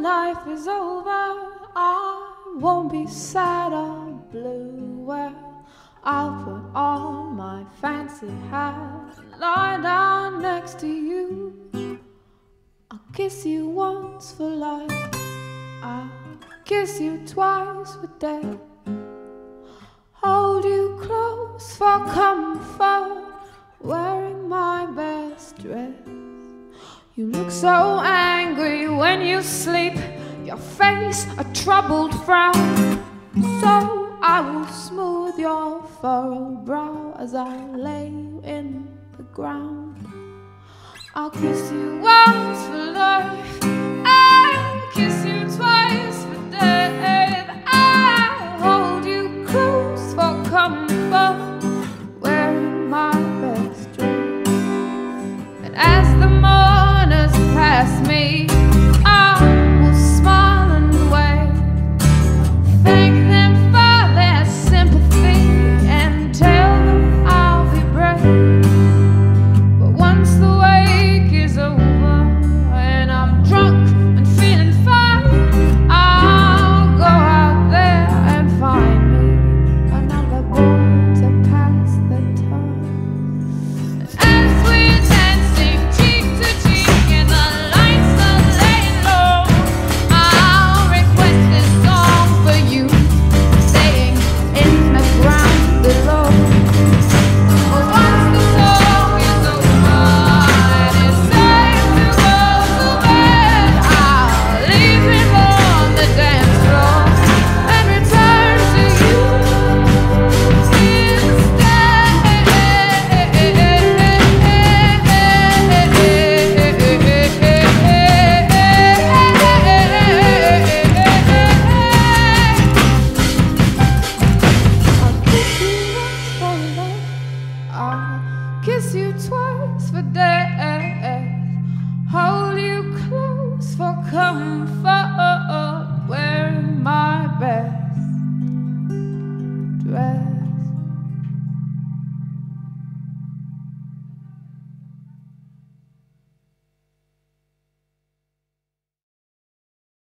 Life is over, I won't be sad or blue. Well, I'll put on my fancy hat lie down next to you. I'll kiss you once for life. I'll kiss you twice for death. Hold you close for comfort, wearing my best dress. You look so angry when you sleep, your face a troubled frown. So I will smooth your furrowed brow as I lay you in the ground. I'll kiss you once for life, for death. Hold you close for comfort.